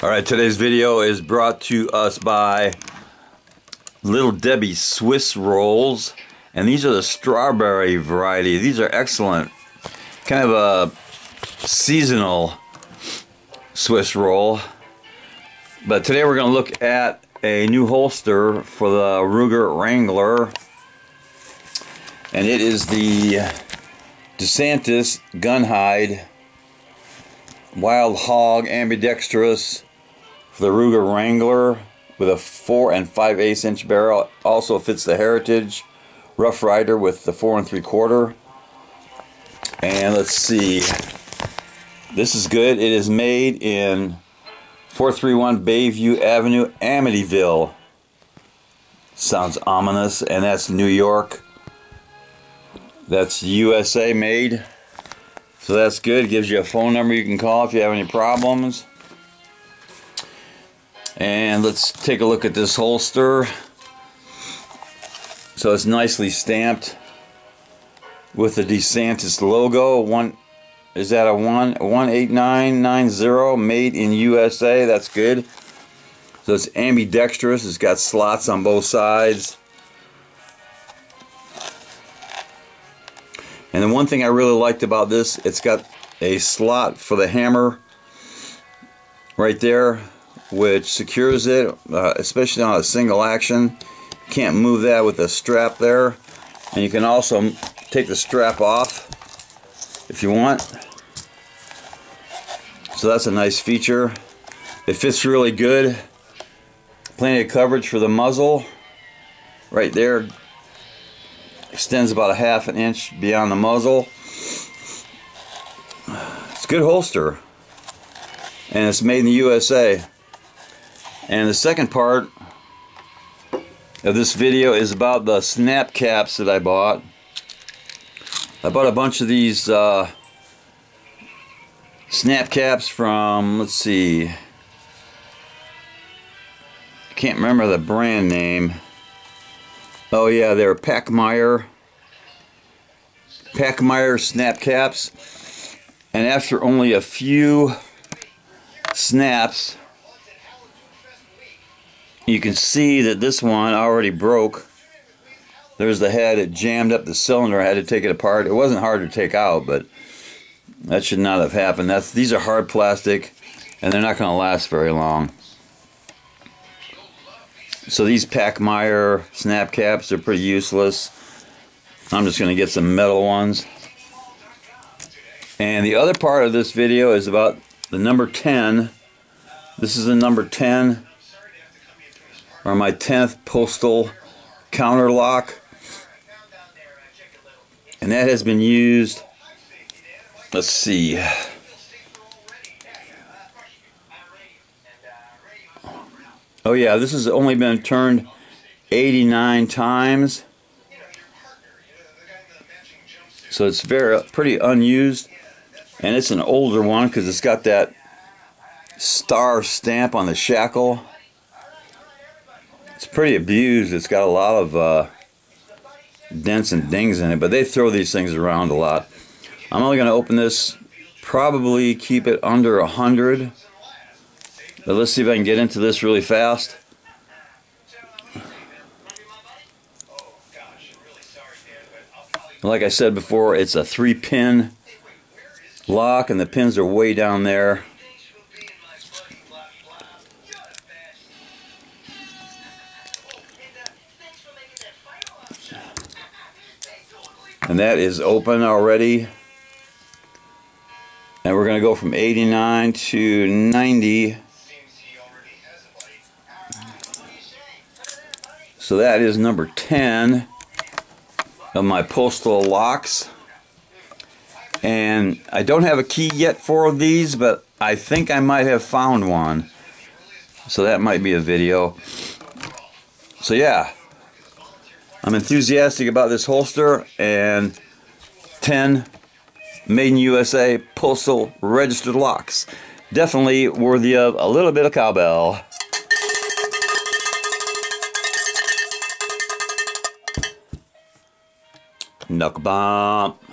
All right, today's video is brought to us by Little Debbie Swiss Rolls. And these are the strawberry variety. These are excellent. Kind of a seasonal Swiss roll. But today we're going to look at a new holster for the Ruger Wrangler. And it is the DeSantis Gunhide Wild Hog Ambidextrous for the Ruger Wrangler with a 4 and 5 8 inch barrel. Also fits the Heritage Rough Rider with the 4 and 3 quarter. And let's see. This is good. It is made in 431 Bayview Avenue, Amityville. Sounds ominous. And that's New York. That's USA made. So that's good. Gives you a phone number you can call if you have any problems. And let's take a look at this holster. So it's nicely stamped with the DeSantis logo. One is that a one one eight nine nine zero made in USA. That's good. So it's ambidextrous. It's got slots on both sides. And the one thing I really liked about this, it's got a slot for the hammer right there which secures it, uh, especially on a single action. Can't move that with a strap there. And you can also take the strap off if you want. So that's a nice feature. It fits really good. Plenty of coverage for the muzzle. Right there. Extends about a half an inch beyond the muzzle. It's a good holster. And it's made in the USA. And the second part of this video is about the snap caps that I bought. I bought a bunch of these uh, snap caps from, let's see, I can't remember the brand name. Oh yeah, they're Pachmayr, Pachmayr snap caps. And after only a few snaps, you can see that this one already broke. There's the head, it jammed up the cylinder, I had to take it apart. It wasn't hard to take out, but that should not have happened. That's These are hard plastic, and they're not going to last very long. So these Pachmayr snap caps are pretty useless. I'm just going to get some metal ones. And the other part of this video is about the number 10. This is the number 10 or my 10th postal counter lock and that has been used let's see. Oh yeah this has only been turned 89 times. So it's very pretty unused. And it's an older one because it's got that star stamp on the shackle pretty abused. It's got a lot of uh, dents and dings in it, but they throw these things around a lot. I'm only going to open this, probably keep it under 100. But let's see if I can get into this really fast. Like I said before, it's a three pin lock and the pins are way down there. And that is open already. And we're going to go from 89 to 90 so that is number 10 of my postal locks. And I don't have a key yet for these but I think I might have found one. So that might be a video. So yeah I'm enthusiastic about this holster and 10 made in USA postal registered locks. Definitely worthy of a little bit of cowbell. Knuckle bump.